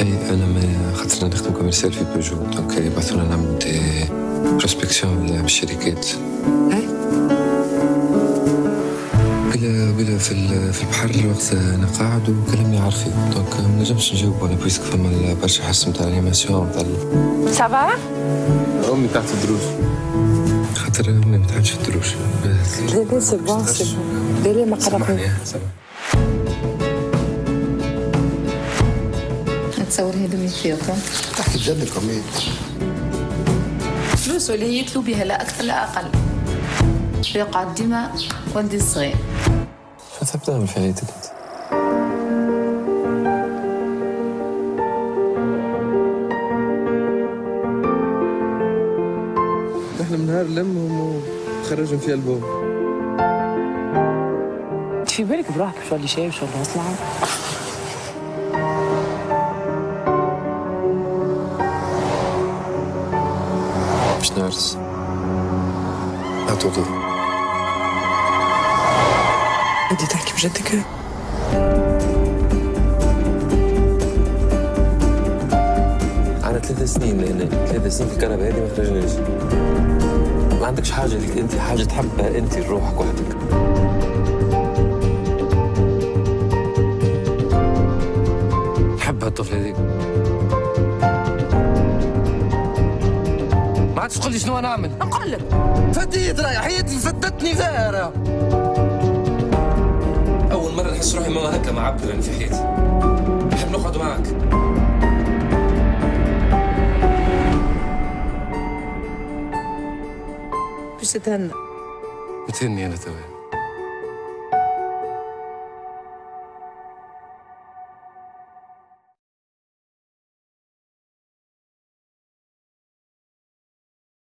اي أنا ما خاطر نخدم كوميرسيال في بيجو دونك يبعثونا نعمل دي بروسبكسيون للشركات بلا بلا في ال- في البحر الوقت أنا قاعد وكلمني عارفي دونك ما نجمش نجاوب أنا بويسك فما برشا حس نتاع الانيماسيون نتاع سافا امي تحت الدروس خاطر امي ما تعرفش الدروش لا لا سي بون سي بون لا لا ما قرقني نتصور هذا من فيكم. تحكي بجد كوميد فلوسه اللي هي يتلو بها لا أكثر لا أقل. يقعد ديما ولدي الصغير. شو تحب تعمل في حياتك أنت؟ إحنا من نهار لمهم وخرجهم في ألبوم. في بالك بروحك شو اللي شايف شو اللي باش نعرس أعطوكي بدي تحكي بجدك أنا ثلاث سنين لهنا ثلاث سنين في كندا هذه ما خرجناش ما عندكش حاجة لك أنت حاجة تحبها أنت لروحك وحدك تحب هالطفل هذيك عادش تقول لي شنو نعمل نقول لك. فديت راهي حياتي فدتني فيها راه أول مرة نحس روحي ما هكا مع عبد في حياتي. نحب نقعد معك باش تتهنى متهني أنا توا.